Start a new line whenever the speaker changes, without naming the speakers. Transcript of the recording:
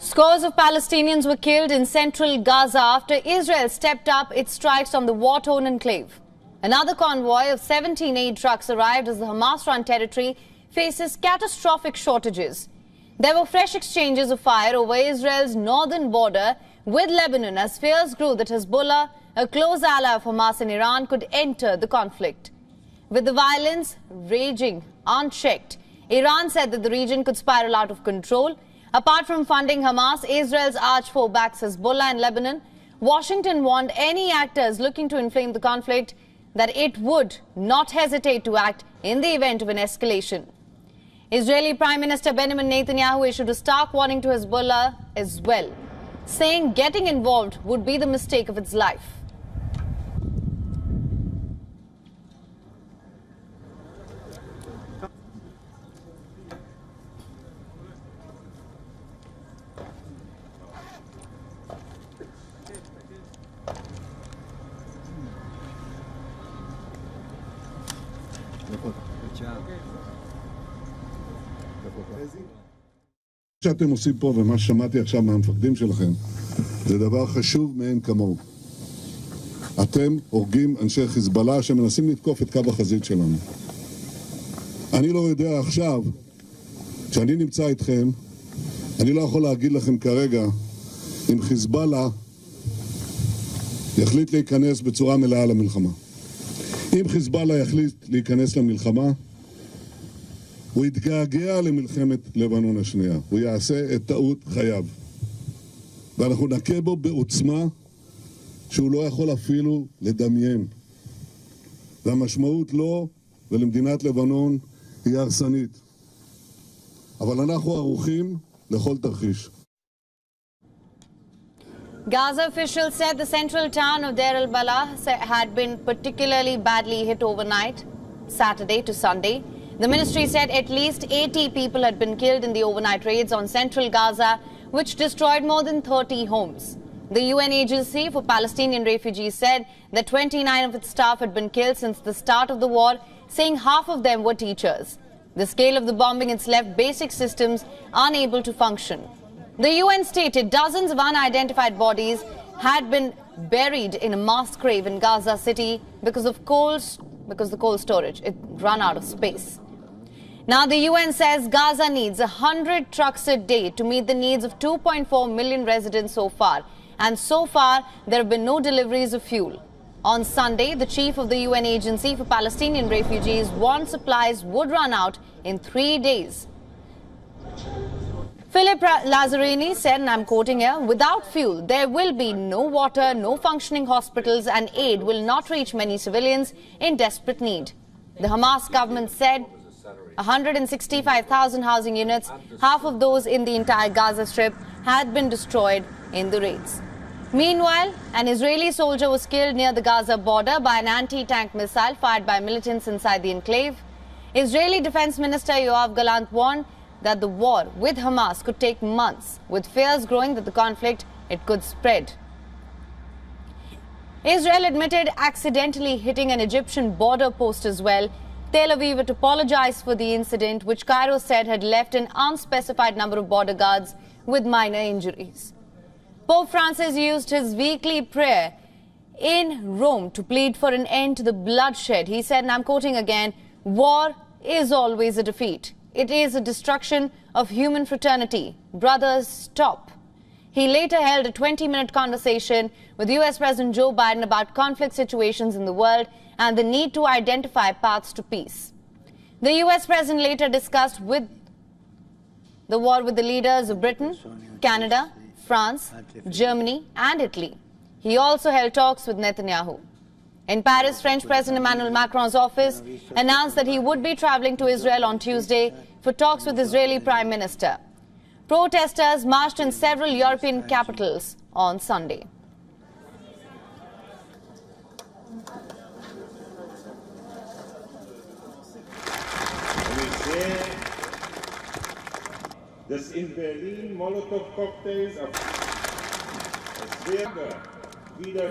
Scores of Palestinians were killed in central Gaza after Israel stepped up its strikes on the war-torn enclave. Another convoy of 17 aid trucks arrived as the Hamas-run territory faces catastrophic shortages. There were fresh exchanges of fire over Israel's northern border with Lebanon as fears grew that Hezbollah, a close ally of Hamas and Iran, could enter the conflict. With the violence raging unchecked, Iran said that the region could spiral out of control Apart from funding Hamas, Israel's arch foe backs Hezbollah in Lebanon. Washington warned any actors looking to inflame the conflict that it would not hesitate to act in the event of an escalation. Israeli Prime Minister Benjamin Netanyahu issued a stark warning to Hezbollah as well, saying getting involved would be the mistake of its life.
שאתם עושים פה ומה ששמעתי עכשיו מהמפקדים שלכם זה דבר חשוב מאין כמוהו. אתם הורגים אנשי חיזבאללה שמנסים לתקוף את קו החזית שלנו. אני לא יודע עכשיו, כשאני נמצא איתכם, אני לא יכול להגיד לכם כרגע אם חיזבאללה יחליט להיכנס בצורה מלאה למלחמה. אם חיזבאללה יחליט להיכנס למלחמה, הוא יתגעגע למלחמת לבנון השנייה, הוא יעשה את טעות חייו. ואנחנו נכה בו בעוצמה שהוא לא יכול אפילו לדמיין. והמשמעות לו ולמדינת לבנון היא הרסנית. אבל אנחנו ערוכים לכל תרחיש.
Gaza officials said the central town of Deir al-Balah had been particularly badly hit overnight, Saturday to Sunday. The ministry said at least 80 people had been killed in the overnight raids on central Gaza, which destroyed more than 30 homes. The UN Agency for Palestinian Refugees said that 29 of its staff had been killed since the start of the war, saying half of them were teachers. The scale of the bombing has left basic systems unable to function. The UN stated dozens of unidentified bodies had been buried in a mass grave in Gaza City because of coal, because the coal storage it run out of space. Now, the UN says Gaza needs 100 trucks a day to meet the needs of 2.4 million residents so far. And so far, there have been no deliveries of fuel. On Sunday, the chief of the UN Agency for Palestinian Refugees warned supplies would run out in three days. Philip Lazzarini said, and I'm quoting here, without fuel, there will be no water, no functioning hospitals, and aid will not reach many civilians in desperate need. The Hamas government said 165,000 housing units, half of those in the entire Gaza Strip, had been destroyed in the raids. Meanwhile, an Israeli soldier was killed near the Gaza border by an anti-tank missile fired by militants inside the enclave. Israeli Defense Minister Yoav Gallant warned that the war with Hamas could take months, with fears growing that the conflict it could spread. Israel admitted accidentally hitting an Egyptian border post as well Tel Aviv had apologized for the incident, which Cairo said had left an unspecified number of border guards with minor injuries. Pope Francis used his weekly prayer in Rome to plead for an end to the bloodshed. He said, and I'm quoting again, war is always a defeat. It is a destruction of human fraternity. Brothers, stop. He later held a 20-minute conversation with U.S. President Joe Biden about conflict situations in the world and the need to identify paths to peace. The US president later discussed with the war with the leaders of Britain, Canada, France, Germany and Italy. He also held talks with Netanyahu. In Paris, French President Emmanuel Macron's office announced that he would be traveling to Israel on Tuesday for talks with Israeli Prime Minister. Protesters marched in several European capitals on Sunday.
dass in Berlin Molotow-Cocktails auf Schwerger wieder